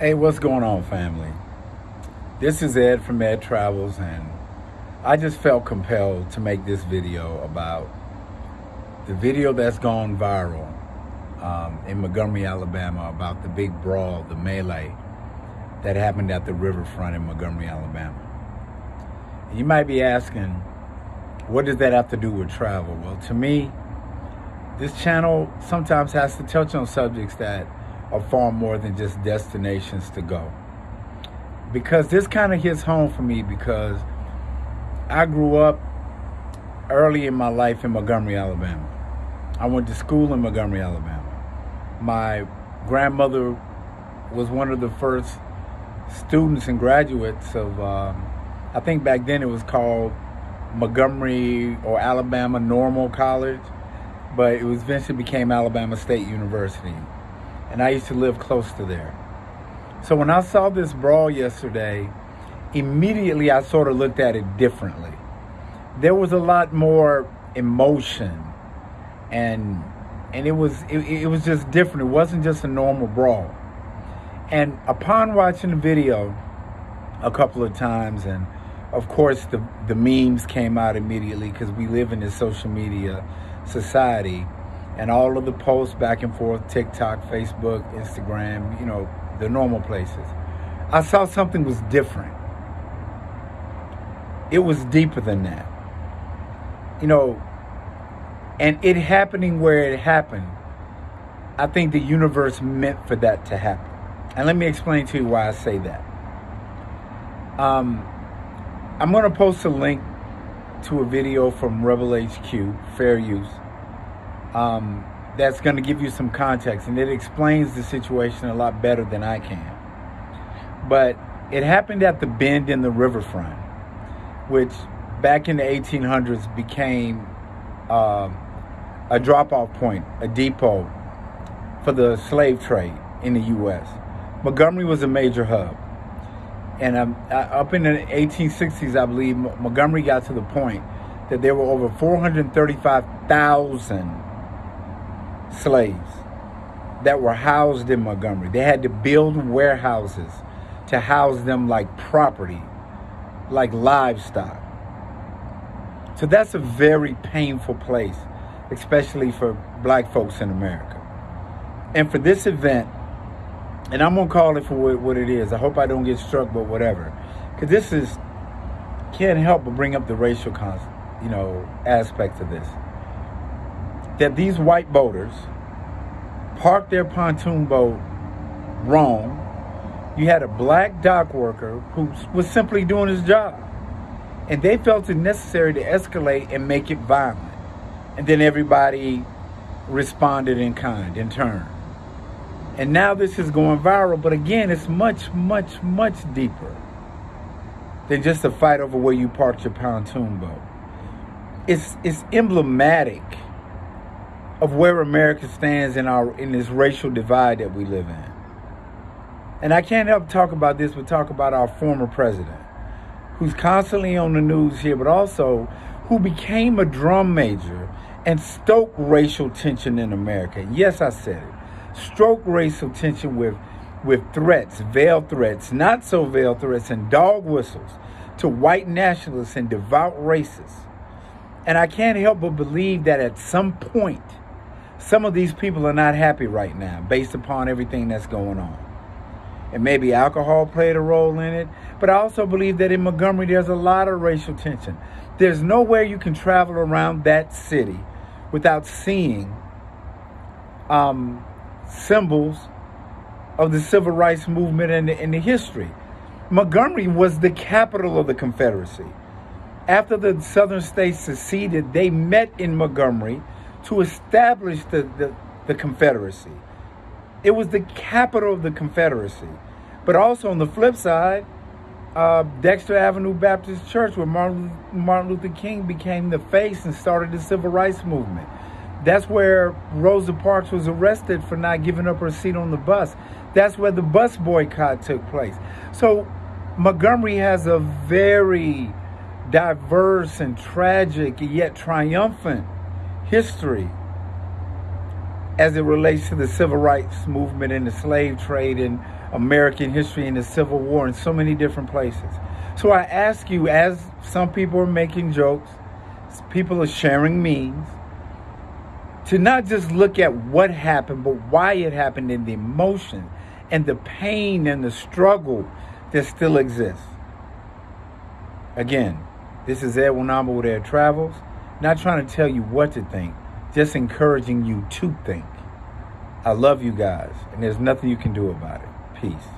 Hey, what's going on, family? This is Ed from Ed Travels, and I just felt compelled to make this video about the video that's gone viral um, in Montgomery, Alabama, about the big brawl, the melee that happened at the riverfront in Montgomery, Alabama. You might be asking, what does that have to do with travel? Well, to me, this channel sometimes has to touch on subjects that are far more than just destinations to go. Because this kind of hits home for me because I grew up early in my life in Montgomery, Alabama. I went to school in Montgomery, Alabama. My grandmother was one of the first students and graduates of, um, I think back then it was called Montgomery or Alabama Normal College, but it was eventually became Alabama State University and I used to live close to there. So when I saw this brawl yesterday, immediately I sort of looked at it differently. There was a lot more emotion and and it was it, it was just different. It wasn't just a normal brawl. And upon watching the video a couple of times and of course the the memes came out immediately because we live in this social media society and all of the posts back and forth TikTok, Facebook, Instagram, you know, the normal places. I saw something was different. It was deeper than that. You know, and it happening where it happened, I think the universe meant for that to happen. And let me explain to you why I say that. Um, I'm going to post a link to a video from Rebel HQ, Fair Use um, that's going to give you some context and it explains the situation a lot better than I can. But it happened at the bend in the riverfront, which back in the 1800s became uh, a drop off point, a depot for the slave trade in the U.S. Montgomery was a major hub. And um, up in the 1860s, I believe, Montgomery got to the point that there were over 435,000 slaves that were housed in Montgomery. They had to build warehouses to house them like property, like livestock. So that's a very painful place, especially for black folks in America. And for this event, and I'm gonna call it for what it is. I hope I don't get struck, but whatever, because this is can't help but bring up the racial, you know, aspect of this that these white boaters parked their pontoon boat wrong. You had a black dock worker who was simply doing his job. And they felt it necessary to escalate and make it violent. And then everybody responded in kind, in turn. And now this is going viral, but again, it's much, much, much deeper than just a fight over where you parked your pontoon boat. It's, it's emblematic of where America stands in our in this racial divide that we live in. And I can't help talk about this, but talk about our former president, who's constantly on the news here, but also who became a drum major and stoked racial tension in America. Yes, I said it. Stroke racial tension with with threats, veiled threats, not so veiled threats, and dog whistles to white nationalists and devout racists. And I can't help but believe that at some point some of these people are not happy right now based upon everything that's going on. And maybe alcohol played a role in it. But I also believe that in Montgomery, there's a lot of racial tension. There's nowhere you can travel around that city without seeing um, symbols of the civil rights movement and the, and the history. Montgomery was the capital of the Confederacy. After the southern states seceded, they met in Montgomery to establish the, the, the Confederacy. It was the capital of the Confederacy. But also on the flip side, uh, Dexter Avenue Baptist Church, where Martin, Martin Luther King became the face and started the civil rights movement. That's where Rosa Parks was arrested for not giving up her seat on the bus. That's where the bus boycott took place. So Montgomery has a very diverse and tragic yet triumphant history as it relates to the civil rights movement and the slave trade and American history and the Civil War in so many different places. So I ask you, as some people are making jokes, people are sharing memes, to not just look at what happened, but why it happened and the emotion and the pain and the struggle that still exists. Again, this is Edwin Namba with Ed Travels. Not trying to tell you what to think, just encouraging you to think. I love you guys, and there's nothing you can do about it. Peace.